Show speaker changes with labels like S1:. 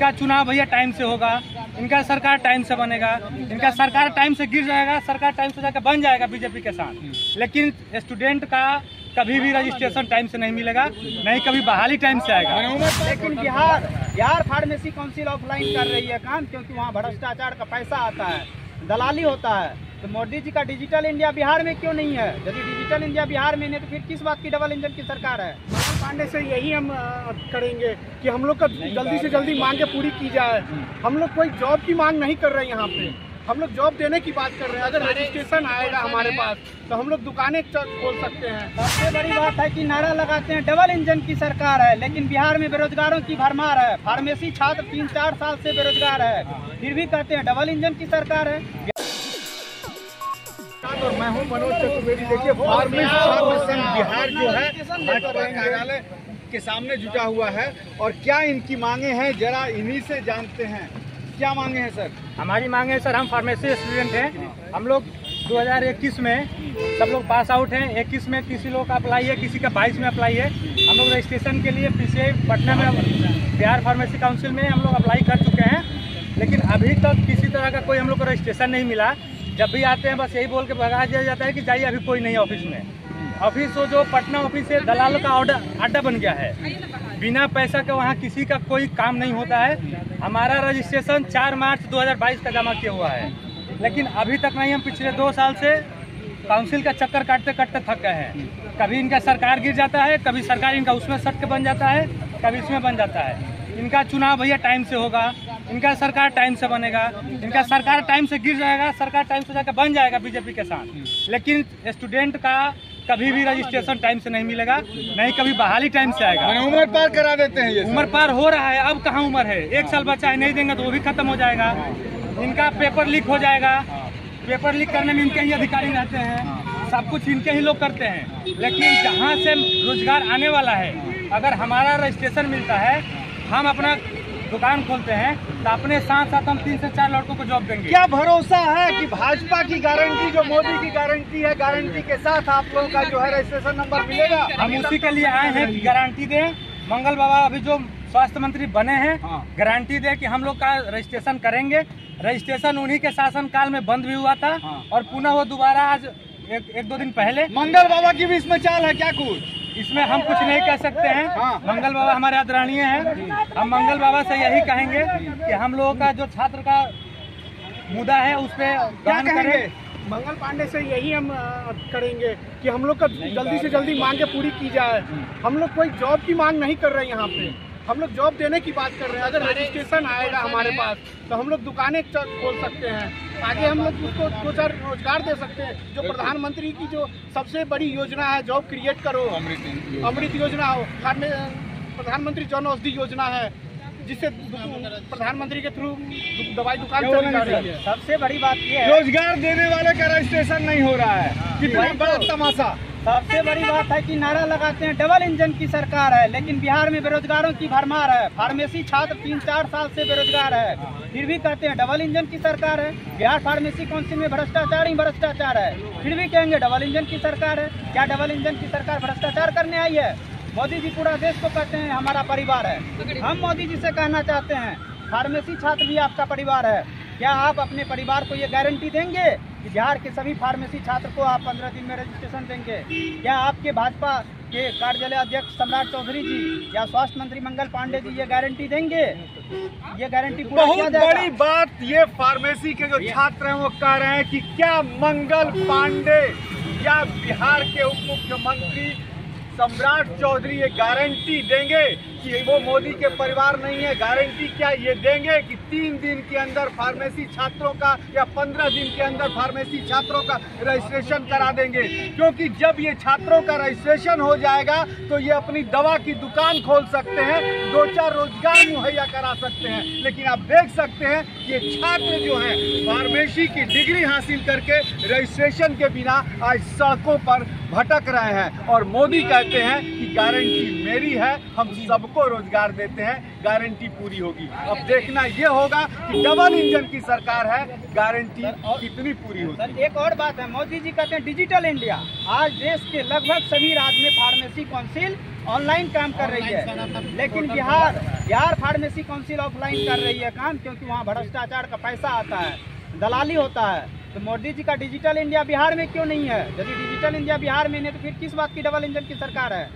S1: इनका चुनाव भैया टाइम से होगा, इनका सरकार टाइम से बनेगा, इनका सरकार टाइम से गिर जाएगा, सरकार टाइम से जाकर बन जाएगा बीजेपी के साथ। लेकिन स्टूडेंट का कभी भी रजिस्ट्रेशन टाइम से नहीं मिलेगा, नहीं कभी बहाली टाइम से आएगा।
S2: लेकिन Bihar Bihar pharmacy council offline कर रही है काम, क्योंकि वहाँ भ्रष्टाचार का पैसा आता है, दलाली होता है। तो मोदी जी का डिजिटल इंडिया बिहार में क्यों नहीं है? यदि डिजिटल इंडिया बिहार में नहीं तो फिर किस बात की डबल इंजन की सरकार है?
S3: पांडे से यही हम करेंगे कि हम लोग का जल्दी से जल्दी मांगे पूरी की जाए। हम लोग कोई जॉब की मांग नहीं कर रहे हैं यहाँ पे। हम लोग जॉब देने की बात कर रहे हैं। अगर रजिस्ट्रेशन आएगा हमारे पास तो हम लोग दुकानें खोल सकते हैं।
S2: सबसे बड़ी बात है कि नारा लगाते हैं। डबल इंजन की सरकार है लेकिन बिहार में बेरोजगारों की भरमार है। फार्मेसी छात्र तीन चार साल से बेरोजगार है। फिर भी कहते हैं डबल इंजन की सरकार है।
S3: और मैं हूँ मनोज चतुर्वेदी। देखिए फार्मेसी फार्मेसन बिहार जो है, भाजपा कार्यालय के सामने जुटा हुआ है। और क्या इनकी मांगे हैं, जरा इन्हीं से जानते हैं। क्या मांगे हैं, सर?
S1: हमारी मांगे सर, हम फार्मेसी स्टूडेंट हैं। हम लोग 2021 में सब लोग पास आउट हैं। 21 में किसी लोग का अप्लाई है, किसी का 22 में अप्लाई है। हम लोग रजिस्ट्रेशन के लिए पीसीआई पटना में, बिहार फार्मेसी काउंसिल में हम लोग अप्लाई कर चुके हैं। लेकिन अभी तक किसी तरह का कोई हम लोग को रजिस्ट्रेशन नहीं मिला। जब भी आते हैं, बस यही बोल के भगा दिया जाता है कि जाइए, अभी कोई नहीं ऑफ़िस में। ऑफ़िस वो जो पटना ऑफ़िस है, दलाल का ऑर्डर, अड्डा बन गया है। बिना पैसा के वहाँ किसी का कोई काम नहीं होता है। हमारा रजिस्ट्रेशन 4 मार्च 2022 का जमा किया हुआ है। लेकिन अभी तक नहीं, हम पिछले दो साल से काउंसिल का चक्कर काटते काटते थक गए हैं। कभी इनका सरकार गिर जाता है, कभी सरकार इनका उसमें सट के बन जाता है, कभी इसमें बन जाता है। इनका चुनाव भैया टाइम से होगा। इनका सरकार टाइम से बनेगा इनका सरकार टाइम से गिर जाएगा सरकार टाइम से जाकर बन जाएगा बीजेपी के साथ। लेकिन स्टूडेंट का कभी भी रजिस्ट्रेशन टाइम से नहीं मिलेगा नहीं कभी बहाली टाइम से आएगा।
S3: उम्र पार करा देते हैं ये
S1: उम्र पार हो रहा है अब कहाँ उम्र है? एक साल बच्चा है नहीं देंगे तो वो भी खत्म हो जाएगा। इनका पेपर लीक हो जाएगा। पेपर लीक करने में इनके ही अधिकारी रहते हैं सब कुछ इनके ही लोग करते हैं। लेकिन जहाँ से रोज़गार आने वाला है अगर हमारा रजिस्ट्रेशन मिलता है हम अपना दुकान खोलते हैं तो अपने साथ साथ हम तीन से चार लड़कों को जॉब देंगे।
S3: क्या भरोसा है कि भाजपा की गारंटी जो मोदी की गारंटी है गारंटी के साथ आप लोगों का जो है रजिस्ट्रेशन नंबर मिलेगा?
S1: हम उसी के लिए आए हैं कि गारंटी दें। मंगल बाबा अभी जो स्वास्थ्य मंत्री बने हैं
S3: हाँ।
S1: गारंटी दे कि हम लोग का रजिस्ट्रेशन करेंगे। रजिस्ट्रेशन उन्हीं के शासन काल में बंद भी हुआ था
S3: हाँ।
S1: और पुनः वो दोबारा आज एक, एक दो दिन पहले
S3: मंगल बाबा की भी इसमें चाल है क्या कुछ?
S1: इसमें हम कुछ नहीं कह सकते हैं।
S3: हाँ।
S1: मंगल बाबा हमारे आदरणीय हैं। हम मंगल बाबा से यही कहेंगे कि हम लोगों का जो छात्र का मुद्दा है उस पर
S3: क्या
S1: गहन
S3: कहेंगे? मंगल पांडे से यही हम करेंगे कि हम लोग का जल्दी से जल्दी मांगे पूरी की जाए। हम लोग कोई जॉब की मांग नहीं कर रहे यहाँ पे। हम लोग जॉब देने की बात कर रहे हैं। अगर रजिस्ट्रेशन आएगा हमारे पास तो हम लोग दुकानें खोल सकते हैं। आगे हम लोग उसको दो चार रोज़गार दे सकते हैं। जो प्रधानमंत्री की जो सबसे बड़ी योजना है जॉब क्रिएट करो। अमृत अमृत योजना हो प्रधानमंत्री जन औषधि योजना है जिससे प्रधानमंत्री के थ्रू दवाई दुकान चली जा रही है
S2: सबसे बड़ी बात ये है।
S3: रोज़गार देने वाले का रजिस्ट्रेशन नहीं हो रहा है। कितना बड़ा तमाशा।
S2: सबसे बड़ी बात है कि नारा लगाते हैं, डबल इंजन की सरकार है, लेकिन बिहार में बेरोजगारों की भरमार है। फार्मेसी छात्र तीन चार साल से बेरोजगार है, फिर भी कहते हैं डबल इंजन की सरकार है। बिहार फार्मेसी काउंसिल में भ्रष्टाचार ही भ्रष्टाचार है। फिर भी कहेंगे डबल इंजन की सरकार है। क्या डबल इंजन की सरकार भ्रष्टाचार करने आई है? मोदी जी पूरा देश को कहते हैं हमारा परिवार है। हम मोदी जी से कहना चाहते हैं, फार्मेसी छात्र भी आपका परिवार है। क्या आप अपने परिवार को ये गारंटी देंगे कि बिहार के सभी फार्मेसी छात्र को आप पंद्रह दिन में रजिस्ट्रेशन देंगे? क्या आपके भाजपा के कार्यालय अध्यक्ष सम्राट चौधरी जी या स्वास्थ्य मंत्री मंगल पांडे जी ये गारंटी देंगे? ये गारंटी
S3: बहुत बड़ी बात ये फार्मेसी के जो छात्र हैं वो कह रहे हैं कि क्या मंगल पांडे या बिहार के उप मुख्यमंत्री सम्राट चौधरी ये गारंटी देंगे कि वो मोदी के परिवार नहीं है। गारंटी क्या ये देंगे कि तीन दिन के अंदर फार्मेसी छात्रों का या पंद्रह दिन के अंदर फार्मेसी छात्रों का रजिस्ट्रेशन करा देंगे। क्योंकि जब ये छात्रों का रजिस्ट्रेशन हो जाएगा तो ये अपनी दवा की दुकान खोल सकते हैं, दो चार रोज़गार मुहैया करा सकते हैं। लेकिन आप देख सकते हैं ये छात्र जो है, फार्मेसी की डिग्री हासिल करके रजिस्ट्रेशन के बिना आज सड़कों पर भटक रहे हैं और मोदी कहते हैं कि गारंटी मेरी है हम सबको रोज़गार देते हैं गारंटी पूरी होगी। अब देखना ये होगा कि डबल इंजन की सरकार है गारंटी कितनी पूरी होगी।
S2: सर एक और बात है मोदी जी कहते हैं डिजिटल इंडिया। आज देश के लगभग सभी राज्य में फार्मेसी काउंसिल ऑनलाइन काम कर रही है। लेकिन Bihar Bihar pharmacy council offline कर रही है काम क्योंकि वहाँ भ्रष्टाचार का पैसा आता है दलाली होता है। तो मोदी जी का डिजिटल इंडिया बिहार में क्यों नहीं है? यदि डिजिटल इंडिया बिहार में नहीं तो फिर किस बात की डबल इंजन की सरकार है?